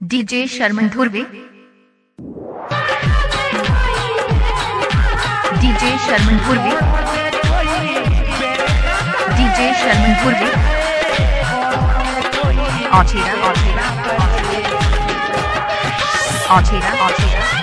DJ Sharman Dhurve. DJ Sharman Dhurve. DJ Sharman Dhurve. Auchhera औछेरा औछेरा औछेरा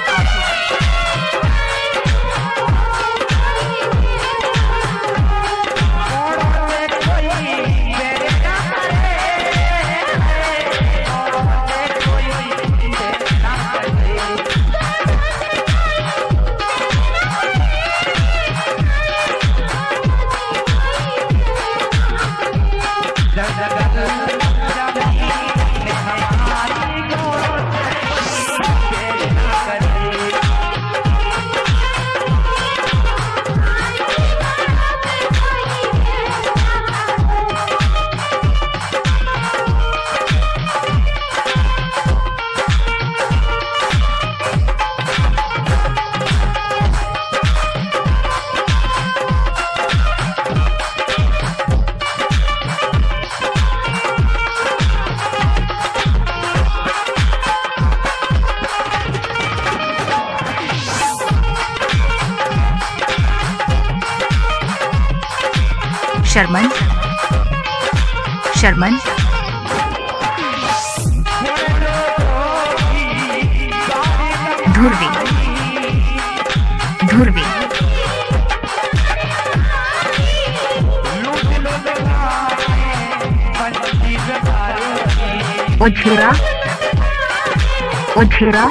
शर्मन। शर्मन। धुर्वी। धुर्वी। उझेरा उझेरा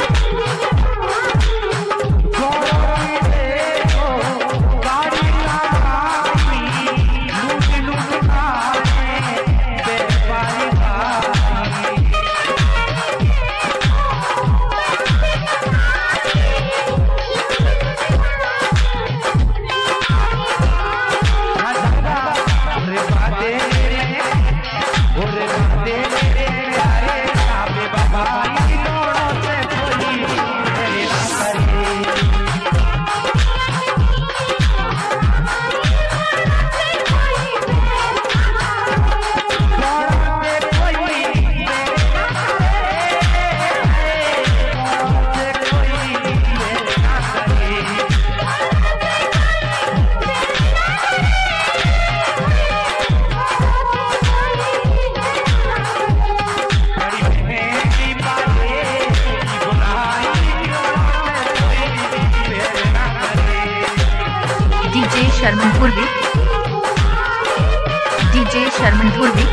शर्मन पूर्वी। डीजे शर्मन पूर्वी।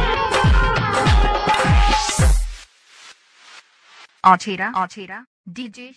औछेरा औछेरा डीजे